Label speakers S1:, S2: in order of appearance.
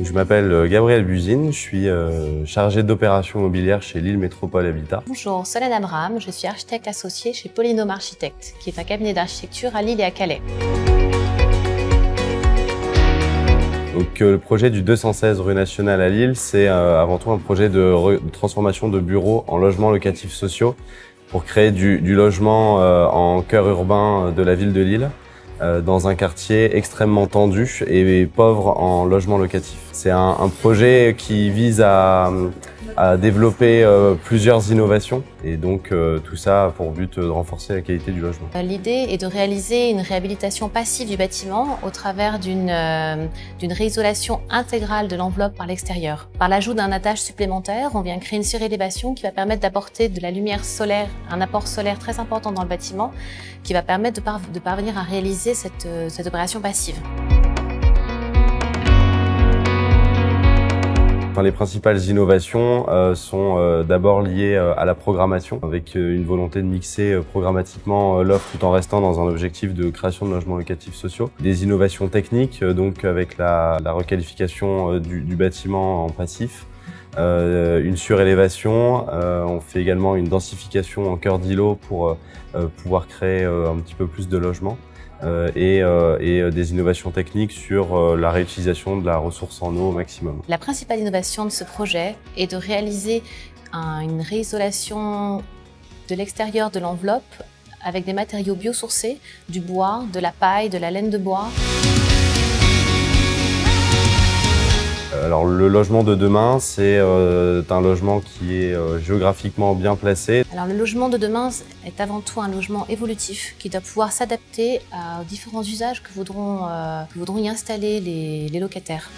S1: Je m'appelle Gabriel Buzine, je suis euh, chargé d'opérations immobilières chez Lille Métropole Habitat.
S2: Bonjour, Solène Abraham, je suis architecte associé chez Polynôme Architecte, qui est un cabinet d'architecture à Lille et à Calais.
S1: Donc, euh, le projet du 216 rue Nationale à Lille, c'est euh, avant tout un projet de, de, transformation de bureaux en logements locatifs sociaux pour créer du, du logement en cœur urbain de la ville de Lille. Euh, dans un quartier extrêmement tendu et pauvre en logement locatif. C'est un, un, projet qui vise à, à développer euh, plusieurs innovations et donc euh, tout ça pour but de renforcer la qualité du logement.
S2: L'idée est de réaliser une réhabilitation passive du bâtiment au travers d'une euh, réisolation intégrale de l'enveloppe par l'extérieur. Par l'ajout d'un attache supplémentaire, on vient créer une surélévation qui va permettre d'apporter de la lumière solaire, un apport solaire très important dans le bâtiment qui va permettre de, par de parvenir à réaliser cette, cette opération passive.
S1: Les principales innovations euh, sont euh, d'abord liées euh, à la programmation, avec une volonté de mixer programmatiquement l'offre tout en restant dans un objectif de création de logements locatifs sociaux. Des innovations techniques, donc avec la, requalification du, bâtiment en passif. Une surélévation, on fait également une densification en cœur d'îlot pour pouvoir créer un petit peu plus de logements. Euh, et, euh, euh, des innovations techniques sur la réutilisation de la ressource en eau au maximum.
S2: La principale innovation de ce projet est de réaliser un, une réisolation de l'extérieur de l'enveloppe avec des matériaux biosourcés, du bois, de la paille, de la laine de bois.
S1: Alors le logement de demain, c'est euh, un logement qui est euh, géographiquement bien placé.
S2: Alors le logement de demain est avant tout un logement évolutif qui doit pouvoir s'adapter aux différents usages que voudront, euh, voudront y installer les locataires.